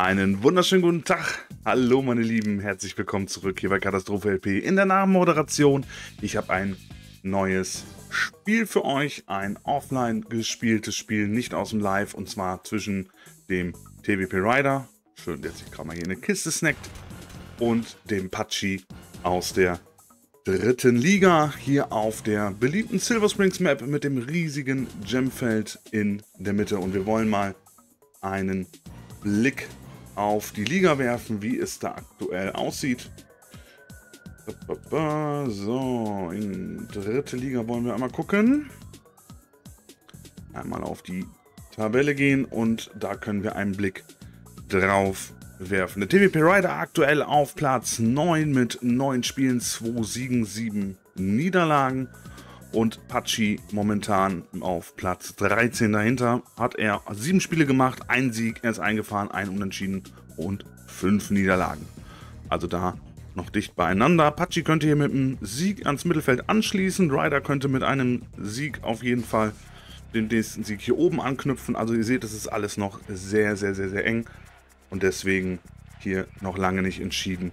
Einen wunderschönen guten Tag. Hallo meine Lieben, herzlich willkommen zurück hier bei Katastrophe LP in der Namenmoderation. Ich habe ein neues Spiel für euch, ein offline gespieltes Spiel, nicht aus dem Live und zwar zwischen dem TWP Rider, schön, der sich gerade mal hier eine Kiste snackt, und dem Pachi aus der dritten Liga hier auf der beliebten Silver Springs Map mit dem riesigen Gemfeld in der Mitte und wir wollen mal einen Blick auf die Liga werfen, wie es da aktuell aussieht. So, in dritte Liga wollen wir einmal gucken. Einmal auf die Tabelle gehen und da können wir einen Blick drauf werfen. Der TVP Rider aktuell auf Platz 9 mit 9 Spielen, 2 Siegen, 7 Niederlagen. Und Pachi momentan auf Platz 13 dahinter. Hat er 7 Spiele gemacht, ein Sieg, er ist eingefahren, ein Unentschieden und 5 Niederlagen. Also da noch dicht beieinander. Pachi könnte hier mit einem Sieg ans Mittelfeld anschließen. Ryder könnte mit einem Sieg auf jeden Fall den nächsten Sieg hier oben anknüpfen. Also ihr seht, es ist alles noch sehr, sehr, sehr, sehr eng. Und deswegen hier noch lange nicht entschieden,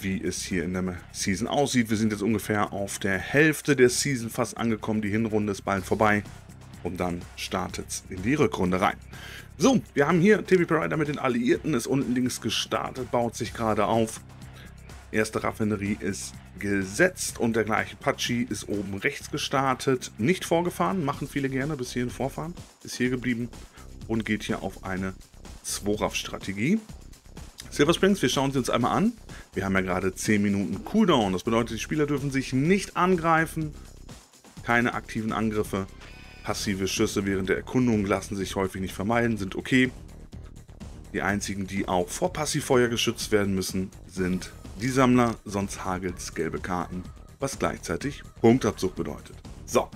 wie es hier in der Season aussieht. Wir sind jetzt ungefähr auf der Hälfte der Season fast angekommen. Die Hinrunde ist bald vorbei. Und dann startet es in die Rückrunde rein. So, wir haben hier TV Rider mit den Alliierten, ist unten links gestartet, baut sich gerade auf. Erste Raffinerie ist gesetzt und der gleiche Pachi ist oben rechts gestartet. Nicht vorgefahren, machen viele gerne, bis hierhin vorfahren. Ist hier geblieben und geht hier auf eine 2-Raff-Strategie. Silver Springs, wir schauen sie uns einmal an. Wir haben ja gerade 10 Minuten Cooldown. Das bedeutet, die Spieler dürfen sich nicht angreifen. Keine aktiven Angriffe. Passive Schüsse während der Erkundung lassen sich häufig nicht vermeiden, sind okay. Die einzigen, die auch vor Passivfeuer geschützt werden müssen, sind die Sammler, sonst hagelt's gelbe Karten, was gleichzeitig Punktabzug bedeutet. So,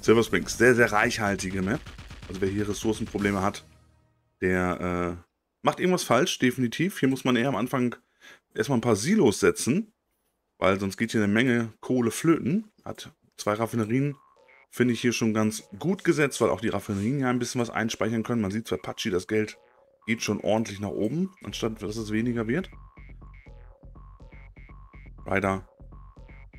Silver Springs, sehr, sehr reichhaltige Map. Also wer hier Ressourcenprobleme hat, der äh, macht irgendwas falsch, definitiv. Hier muss man eher am Anfang erstmal ein paar Silos setzen, weil sonst geht hier eine Menge Kohle flöten. Hat zwei Raffinerien, finde ich hier schon ganz gut gesetzt, weil auch die Raffinerien ja ein bisschen was einspeichern können. Man sieht zwar Patschi, das Geld geht schon ordentlich nach oben, anstatt dass es weniger wird. Ryder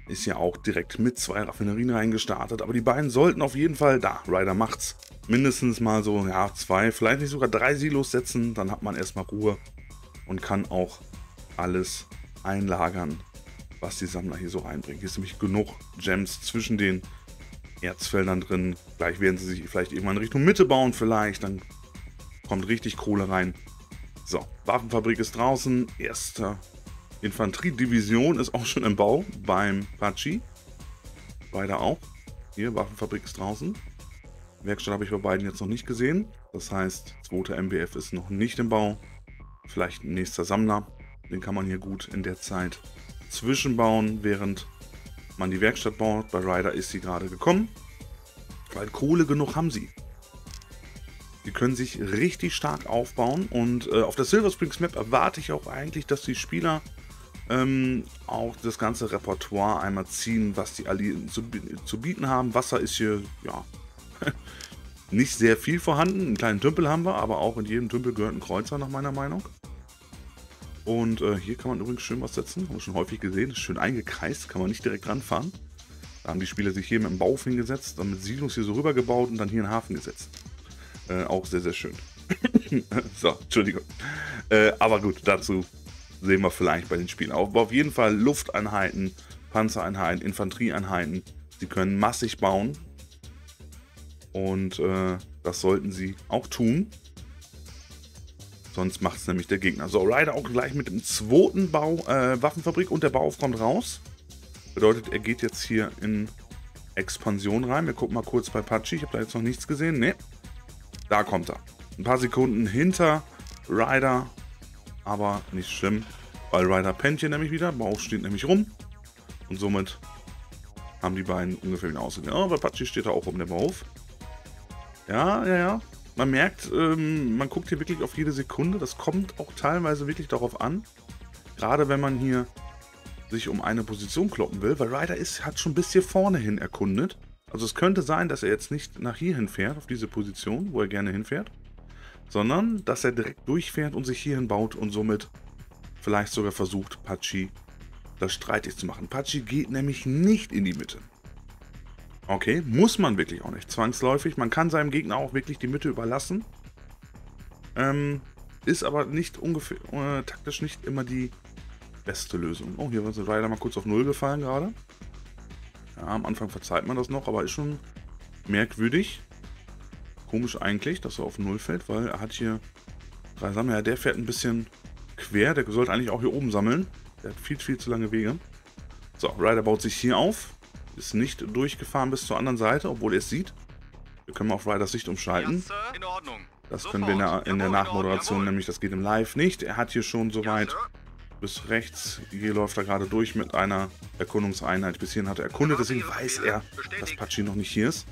ist ja auch direkt mit zwei Raffinerien reingestartet, aber die beiden sollten auf jeden Fall, da, Ryder macht's, mindestens mal so, ja, zwei, vielleicht nicht sogar drei Silos setzen, dann hat man erstmal Ruhe und kann auch alles einlagern, was die Sammler hier so reinbringen. Hier ist nämlich genug Gems zwischen den Erzfeldern drin. Gleich werden sie sich vielleicht irgendwann Richtung Mitte bauen, vielleicht, dann kommt richtig Kohle rein. So, Waffenfabrik ist draußen, erster Infanteriedivision ist auch schon im Bau beim Pachi. Beide auch. Hier, Waffenfabrik ist draußen. Werkstatt habe ich bei beiden jetzt noch nicht gesehen. Das heißt, zweiter MBF ist noch nicht im Bau. Vielleicht ein nächster Sammler. Den kann man hier gut in der Zeit zwischenbauen, während man die Werkstatt baut. Bei Ryder ist sie gerade gekommen. Weil Kohle genug haben sie. Die können sich richtig stark aufbauen. Und äh, auf der Silver Springs Map erwarte ich auch eigentlich, dass die Spieler ähm, auch das ganze Repertoire einmal ziehen, was die Alliierten zu, zu bieten haben. Wasser ist hier, ja, nicht sehr viel vorhanden. Einen kleinen Tümpel haben wir, aber auch in jedem Tümpel gehört ein Kreuzer, nach meiner Meinung. Und äh, hier kann man übrigens schön was setzen. Haben wir schon häufig gesehen. Ist schön eingekreist, kann man nicht direkt ranfahren. Da haben die Spieler sich hier mit dem Bauf hingesetzt, dann mit Silos hier so rübergebaut und dann hier einen Hafen gesetzt. Äh, auch sehr, sehr schön. so, Entschuldigung. Äh, aber gut, dazu sehen wir vielleicht bei den Spielen. Aber auf jeden Fall Lufteinheiten, Panzereinheiten, Infanterieeinheiten. Sie können massig bauen. Und äh, das sollten sie auch tun. Sonst macht es nämlich der Gegner. So, Ryder auch gleich mit dem zweiten Bau, äh, Waffenfabrik und der Bau kommt raus. Bedeutet, er geht jetzt hier in Expansion rein. Wir gucken mal kurz bei Pachi. Ich habe da jetzt noch nichts gesehen. Ne, da kommt er. Ein paar Sekunden hinter Ryder aber nicht schlimm, weil Ryder pennt hier nämlich wieder, Bauch steht nämlich rum und somit haben die beiden ungefähr wieder ausgesehen. Oh, bei Patschi steht da auch rum, der Bauch. Ja, ja, ja. Man merkt, ähm, man guckt hier wirklich auf jede Sekunde. Das kommt auch teilweise wirklich darauf an. Gerade wenn man hier sich um eine Position kloppen will, weil Ryder ist, hat schon bis hier vorne hin erkundet. Also es könnte sein, dass er jetzt nicht nach hier hin fährt, auf diese Position, wo er gerne hinfährt, sondern dass er direkt durchfährt und sich hierhin baut und somit vielleicht sogar versucht, Pachi das streitig zu machen. Pachi geht nämlich nicht in die Mitte. Okay, muss man wirklich auch nicht zwangsläufig. Man kann seinem Gegner auch wirklich die Mitte überlassen. Ähm, ist aber nicht ungefähr, äh, taktisch nicht immer die beste Lösung. Oh, hier ist leider mal kurz auf Null gefallen gerade. Ja, am Anfang verzeiht man das noch, aber ist schon merkwürdig. Komisch eigentlich, dass er auf Null fällt, weil er hat hier drei Sammler. Ja, der fährt ein bisschen quer. Der sollte eigentlich auch hier oben sammeln. Der hat viel, viel zu lange Wege. So, Ryder baut sich hier auf. Ist nicht durchgefahren bis zur anderen Seite, obwohl er es sieht. Wir können auf Ryders Sicht umschalten. Das können wir in der, in der Nachmoderation, nämlich das geht im Live nicht. Er hat hier schon soweit bis rechts. Hier läuft er gerade durch mit einer Erkundungseinheit. Bis hierhin hat er erkundet, deswegen weiß er, dass Pachi noch nicht hier ist.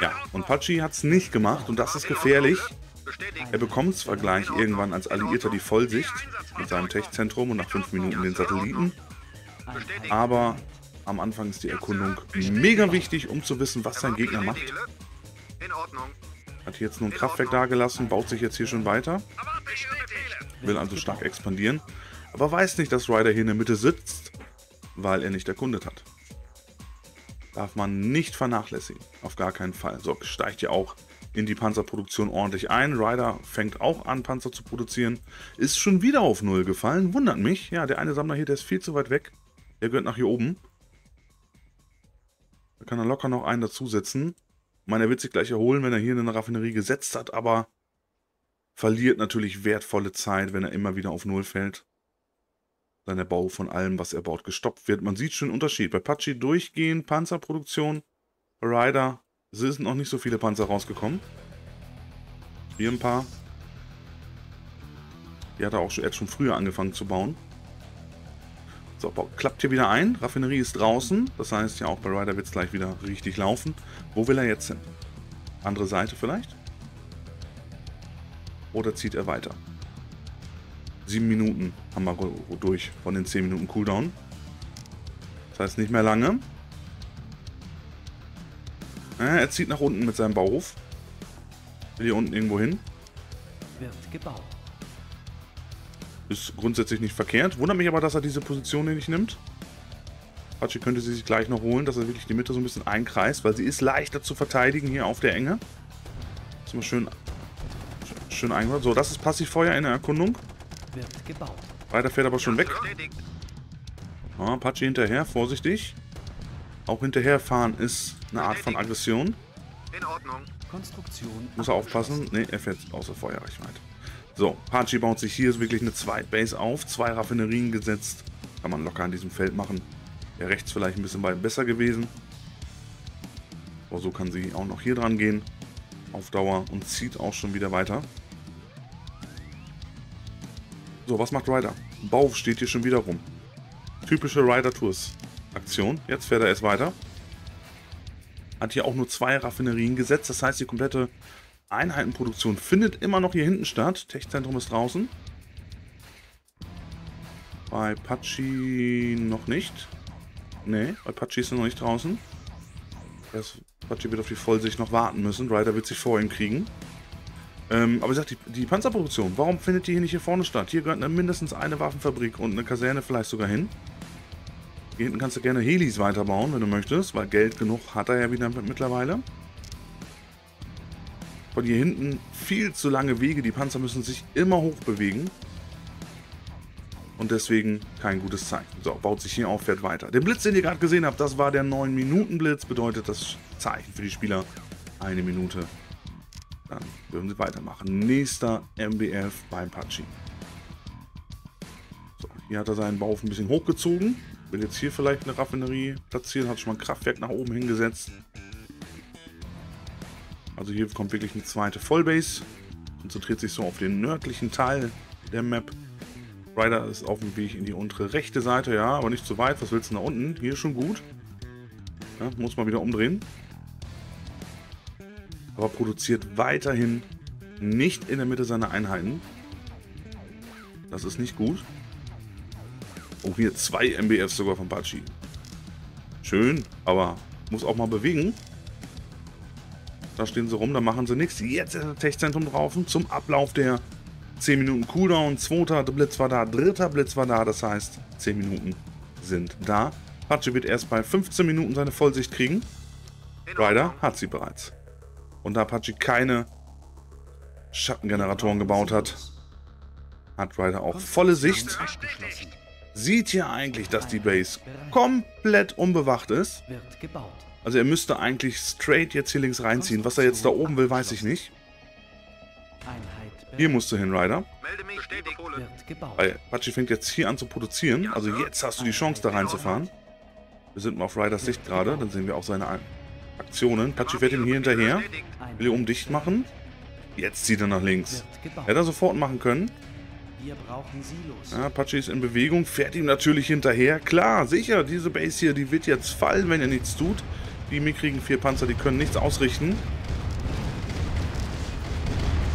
Ja, und Pachi hat es nicht gemacht und das ist gefährlich. Er bekommt zwar gleich irgendwann als Alliierter die Vollsicht mit seinem Tech-Zentrum und nach 5 Minuten den Satelliten, aber am Anfang ist die Erkundung mega wichtig, um zu wissen, was sein Gegner macht. Hat hier jetzt nur ein Kraftwerk dagelassen, baut sich jetzt hier schon weiter. Will also stark expandieren. Aber weiß nicht, dass Ryder hier in der Mitte sitzt, weil er nicht erkundet hat. Darf man nicht vernachlässigen. Auf gar keinen Fall. So, steigt ja auch in die Panzerproduktion ordentlich ein. Ryder fängt auch an, Panzer zu produzieren. Ist schon wieder auf Null gefallen. Wundert mich. Ja, der eine Sammler hier, der ist viel zu weit weg. Der gehört nach hier oben. Da kann er locker noch einen dazusetzen. Ich meine, er wird sich gleich erholen, wenn er hier in eine Raffinerie gesetzt hat, aber verliert natürlich wertvolle Zeit, wenn er immer wieder auf Null fällt. Dann der Bau von allem, was er baut, gestoppt wird. Man sieht schon einen Unterschied. Bei Pachi durchgehend Panzerproduktion. Rider sind noch nicht so viele Panzer rausgekommen. Hier ein paar. Die hat er auch schon, er hat schon früher angefangen zu bauen. So, klappt hier wieder ein. Raffinerie ist draußen. Das heißt ja auch bei Ryder wird es gleich wieder richtig laufen. Wo will er jetzt hin? Andere Seite vielleicht? Oder zieht er weiter? Sieben Minuten haben wir durch von den 10 Minuten Cooldown. Das heißt nicht mehr lange. er zieht nach unten mit seinem Bauhof. Will hier unten irgendwo hin. Wird gebaut. Ist grundsätzlich nicht verkehrt. Wundert mich aber, dass er diese Position hier nicht nimmt. Patschi könnte sie sich gleich noch holen, dass er wirklich die Mitte so ein bisschen einkreist, weil sie ist leichter zu verteidigen hier auf der Enge. Das ist mal schön, schön eingebaut. So, das ist Passivfeuer in der Erkundung. Wird gebaut. Weiter fährt aber schon weg. Ah, Patschi hinterher, vorsichtig. Auch hinterherfahren ist eine Art von Aggression. In Ordnung. Konstruktion. Muss er aufpassen. Ne, er fährt außer Feuerreichweite. So, Hachi baut sich hier wirklich eine Zweitbase auf. Zwei Raffinerien gesetzt. Kann man locker an diesem Feld machen. Wäre rechts vielleicht ein bisschen besser gewesen. Aber so kann sie auch noch hier dran gehen. Auf Dauer und zieht auch schon wieder weiter. So, was macht Ryder? Bau steht hier schon wieder rum. Typische Ryder Tours Aktion. Jetzt fährt er erst weiter. Hat hier auch nur zwei Raffinerien gesetzt. Das heißt, die komplette Einheitenproduktion findet immer noch hier hinten statt. Techzentrum ist draußen. Bei Pachi noch nicht. Ne, bei Pachi ist er noch nicht draußen. Das Pachi wird auf die Vollsicht noch warten müssen. Ryder wird sich vor ihm kriegen. Ähm, aber wie gesagt, die, die, Panzerproduktion, warum findet die hier nicht hier vorne statt? Hier gehört mindestens eine Waffenfabrik und eine Kaserne vielleicht sogar hin. Hier hinten kannst du gerne Helis weiterbauen, wenn du möchtest, weil Geld genug hat er ja wieder mittlerweile. Von hier hinten viel zu lange Wege. Die Panzer müssen sich immer hoch bewegen. Und deswegen kein gutes Zeichen. So, baut sich hier auf, fährt weiter. Den Blitz, den ihr gerade gesehen habt, das war der 9-Minuten-Blitz. Bedeutet das Zeichen für die Spieler eine Minute. Dann würden sie weitermachen. Nächster MBF beim Pachi. So, hier hat er seinen Bau ein bisschen hochgezogen. Will jetzt hier vielleicht eine Raffinerie platzieren. Hat schon mal ein Kraftwerk nach oben hingesetzt. Also hier kommt wirklich eine zweite Vollbase. Konzentriert sich so auf den nördlichen Teil der Map. Ryder ist auf dem Weg in die untere rechte Seite, ja, aber nicht zu weit. Was willst du da unten? Hier schon gut. Ja, muss mal wieder umdrehen. Aber produziert weiterhin nicht in der Mitte seiner Einheiten. Das ist nicht gut. Oh, hier zwei MBFs sogar von Bachi. Schön, aber muss auch mal bewegen. Da stehen sie rum, da machen sie nichts. Jetzt ist das Techzentrum drauf. Zum Ablauf der 10 Minuten Cooldown. Zweiter Blitz war da, dritter Blitz war da. Das heißt, 10 Minuten sind da. Patsche wird erst bei 15 Minuten seine Vollsicht kriegen. Ryder hat sie bereits. Und da Apache keine Schattengeneratoren gebaut hat, hat Ryder auch volle Sicht. Sieht hier eigentlich, dass die Base komplett unbewacht ist. Also er müsste eigentlich straight jetzt hier links reinziehen. Was er jetzt da oben will, weiß ich nicht. Hier musst du hin, Ryder. Weil Apache fängt jetzt hier an zu produzieren. Also jetzt hast du die Chance, da reinzufahren. Wir sind mal auf Ryders Sicht gerade. Dann sehen wir auch seine Aktionen. Pachi fährt ihm hier hinterher. Will ihn um dicht machen. Jetzt zieht er nach links. Hätte er sofort machen können. Ja, Pachi ist in Bewegung, fährt ihm natürlich hinterher. Klar, sicher, diese Base hier, die wird jetzt fallen, wenn er nichts tut. Die mickrigen vier Panzer, die können nichts ausrichten.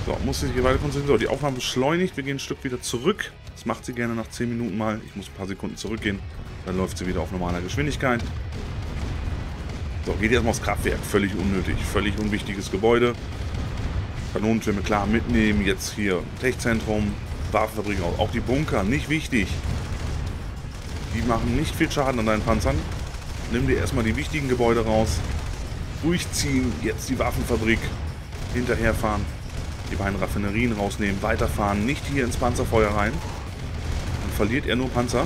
So, muss sich hier weiter konzentrieren. So, die Aufnahme beschleunigt. Wir gehen ein Stück wieder zurück. Das macht sie gerne nach 10 Minuten mal. Ich muss ein paar Sekunden zurückgehen. Dann läuft sie wieder auf normaler Geschwindigkeit. So, geht erstmal aufs Kraftwerk. Völlig unnötig. Völlig unwichtiges Gebäude. Kanonentürme klar mitnehmen. Jetzt hier Techzentrum, Waffenfabrik auch. Auch die Bunker, nicht wichtig. Die machen nicht viel Schaden an deinen Panzern. Nimm dir erstmal die wichtigen Gebäude raus. Durchziehen. Jetzt die Waffenfabrik. Hinterherfahren. Die beiden Raffinerien rausnehmen. Weiterfahren. Nicht hier ins Panzerfeuer rein. Dann verliert er nur Panzer.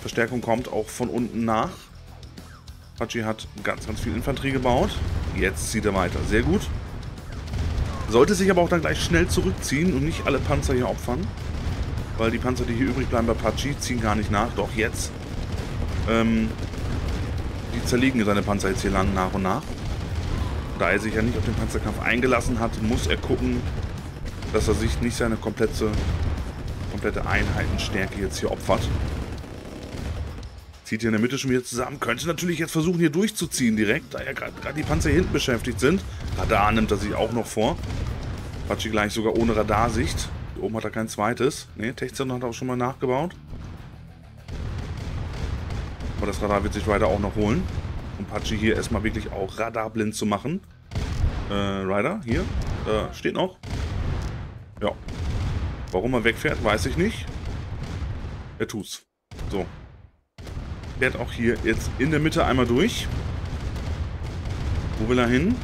Verstärkung kommt auch von unten nach. Pachi hat ganz, ganz viel Infanterie gebaut. Jetzt zieht er weiter. Sehr gut. Sollte sich aber auch dann gleich schnell zurückziehen und nicht alle Panzer hier opfern. Weil die Panzer, die hier übrig bleiben bei Pachi, ziehen gar nicht nach. Doch jetzt. Ähm, die zerlegen seine Panzer jetzt hier lang nach und nach. Da er sich ja nicht auf den Panzerkampf eingelassen hat, muss er gucken, dass er sich nicht seine komplette, komplette Einheitenstärke jetzt hier opfert. Zieht hier in der Mitte schon wieder zusammen. Könnte natürlich jetzt versuchen, hier durchzuziehen direkt, da ja gerade die Panzer hier hinten beschäftigt sind. Radar nimmt er sich auch noch vor. Quatschi gleich sogar ohne Radarsicht. Oben hat er kein zweites. Ne, Techzern hat er auch schon mal nachgebaut. Aber das Radar wird sich weiter auch noch holen. Um Pachi hier erstmal wirklich auch radarblind zu machen. Äh, Ryder, hier. Äh, steht noch. Ja. Warum er wegfährt, weiß ich nicht. Er tut's. So, fährt auch hier jetzt in der Mitte einmal durch. Wo will er hin?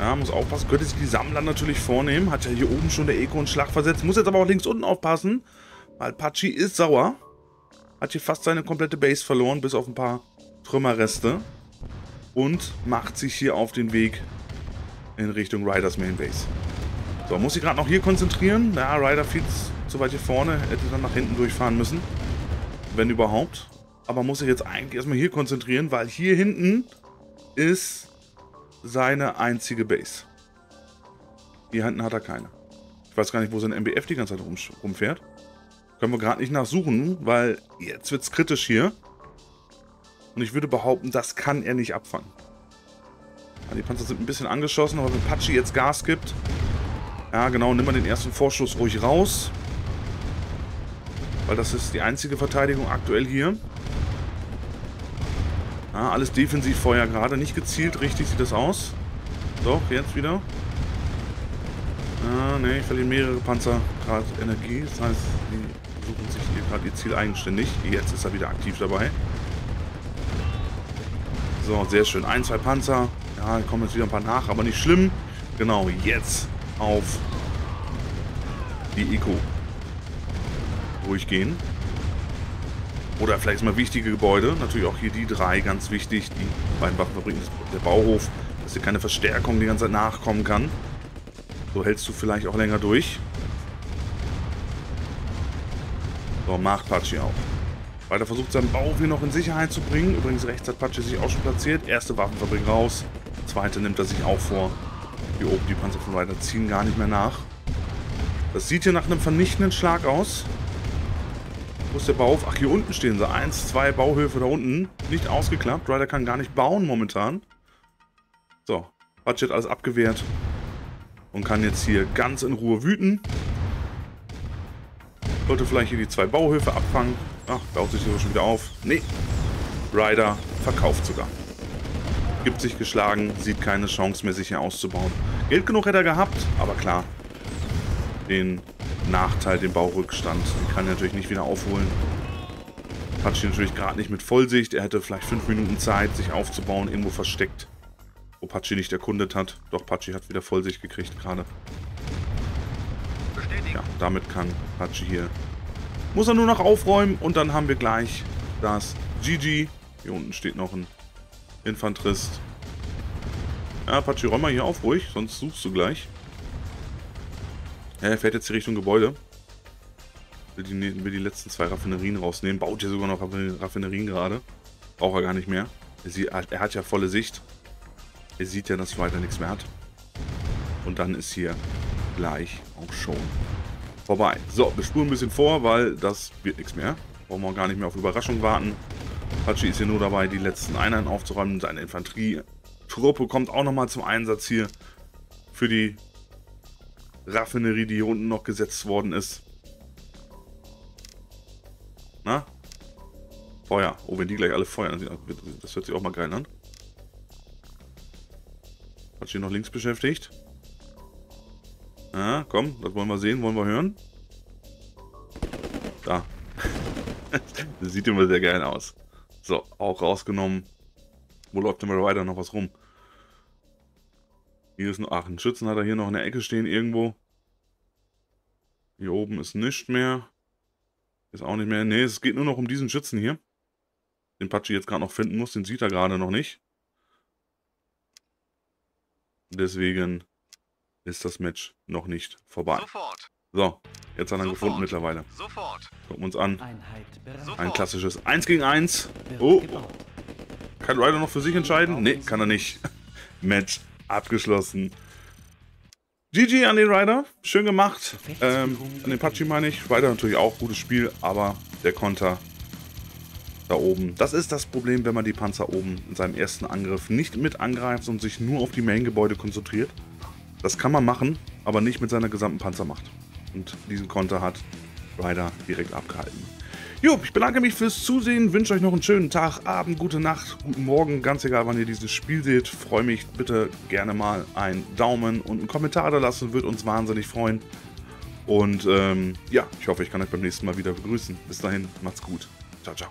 Ja, muss aufpassen. Könnte sich die Sammler natürlich vornehmen. Hat ja hier oben schon der Eco einen Schlag versetzt. Muss jetzt aber auch links unten aufpassen. Weil Pachi ist sauer. Hat hier fast seine komplette Base verloren, bis auf ein paar Trümmerreste. Und macht sich hier auf den Weg in Richtung Riders Main Base. So, muss sich gerade noch hier konzentrieren. Ja, Ryder viel zu weit hier vorne. Hätte dann nach hinten durchfahren müssen wenn überhaupt. Aber muss sich jetzt eigentlich erstmal hier konzentrieren, weil hier hinten ist seine einzige Base. Hier hinten hat er keine. Ich weiß gar nicht, wo sein MBF die ganze Zeit rum, rumfährt. Können wir gerade nicht nachsuchen, weil jetzt wird es kritisch hier. Und ich würde behaupten, das kann er nicht abfangen. die Panzer sind ein bisschen angeschossen, aber wenn Patschi jetzt Gas gibt... Ja, genau, nimm mal den ersten Vorschuss ruhig raus. Weil das ist die einzige Verteidigung aktuell hier. Ja, alles Defensivfeuer gerade. Nicht gezielt, richtig sieht das aus. Doch, jetzt wieder. Ah, ne, ich verliere mehrere Panzer gerade Energie. Das heißt, die suchen sich hier gerade ihr Ziel eigenständig. Jetzt ist er wieder aktiv dabei. So, sehr schön. Ein, zwei Panzer. Ja, kommen jetzt wieder ein paar nach, aber nicht schlimm. Genau, jetzt auf die Eco ruhig gehen. Oder vielleicht mal wichtige Gebäude. Natürlich auch hier die drei, ganz wichtig. Die beiden Waffenfabriken, der Bauhof, dass hier keine Verstärkung die ganze Zeit nachkommen kann. So hältst du vielleicht auch länger durch. So, macht Patschi auch. Weiter versucht seinen Bauhof hier noch in Sicherheit zu bringen. Übrigens rechts hat Patschi sich auch schon platziert. Erste Waffenfabrik raus. Zweite nimmt er sich auch vor. Hier oben die Panzer von weiter ziehen gar nicht mehr nach. Das sieht hier nach einem vernichtenden Schlag aus. Wo ist der Bauhof? Ach, hier unten stehen sie. Eins, zwei Bauhöfe da unten. Nicht ausgeklappt. Ryder kann gar nicht bauen momentan. So. Budget alles abgewehrt. Und kann jetzt hier ganz in Ruhe wüten. Sollte vielleicht hier die zwei Bauhöfe abfangen. Ach, baut sich hier schon wieder auf. Nee. Ryder verkauft sogar. gibt sich geschlagen, sieht keine Chance mehr, sich hier auszubauen. Geld genug hätte er gehabt, aber klar, den Nachteil, den Baurückstand, den kann er natürlich nicht wieder aufholen. Patschi natürlich gerade nicht mit Vollsicht. Er hätte vielleicht fünf Minuten Zeit, sich aufzubauen, irgendwo versteckt, wo Patschi nicht erkundet hat. Doch Patschi hat wieder Vollsicht gekriegt gerade. Ja, damit kann Patschi hier... Muss er nur noch aufräumen und dann haben wir gleich das GG. Hier unten steht noch ein Infanterist. Ja, Patschi, räum mal hier auf, ruhig, sonst suchst du gleich. Er fährt jetzt die Richtung Gebäude. Will die, ne-, will die letzten zwei Raffinerien rausnehmen. Baut hier sogar noch Raffinerien gerade. Braucht er gar nicht mehr. Er, sieht, er hat ja volle Sicht. Er sieht ja, dass weiter nichts mehr hat. Und dann ist hier gleich auch schon vorbei. So, wir spuren ein bisschen vor, weil das wird nichts mehr. Brauchen wir gar nicht mehr auf Überraschung warten. Hachi ist hier nur dabei, die letzten Einheiten aufzuräumen. Seine Infanterietruppe kommt auch nochmal zum Einsatz hier für die Raffinerie, die hier unten noch gesetzt worden ist. Na? Feuer. Oh, wenn die gleich alle feuern, das hört sich auch mal geil an. Hat sich noch links beschäftigt. Ja, komm, das wollen wir sehen, wollen wir hören. Da. sieht immer sehr geil aus. So, auch rausgenommen. Wo läuft denn mal weiter noch was rum? Hier ist noch, ach, ein Schützen hat er hier noch in der Ecke stehen irgendwo. Hier oben ist nichts mehr. Ist auch nicht mehr. Ne, es geht nur noch um diesen Schützen hier. Den Patschi jetzt gerade noch finden muss. Den sieht er gerade noch nicht. Deswegen ist das Match noch nicht vorbei. Sofort. So, jetzt hat er ihn gefunden mittlerweile. Sofort. Gucken wir uns an. Ein klassisches 1 gegen 1. Oh. Kann Ryder noch für sich entscheiden? Ne, kann er nicht. Match abgeschlossen. GG an den Ryder, schön gemacht. Ähm, an den Pachi meine ich. Ryder natürlich auch, gutes Spiel, aber der Konter da oben. Das ist das Problem, wenn man die Panzer oben in seinem ersten Angriff nicht mit angreift und sich nur auf die Main-Gebäude konzentriert. Das kann man machen, aber nicht mit seiner gesamten Panzermacht. Und diesen Konter hat Ryder direkt abgehalten. Jo, ich bedanke mich fürs Zusehen, wünsche euch noch einen schönen Tag, Abend, gute Nacht, guten Morgen, ganz egal wann ihr dieses Spiel seht. Freue mich bitte gerne mal einen Daumen und einen Kommentar da lassen, würde uns wahnsinnig freuen. Und ähm, ja, ich hoffe, ich kann euch beim nächsten Mal wieder begrüßen. Bis dahin, macht's gut. Ciao, ciao.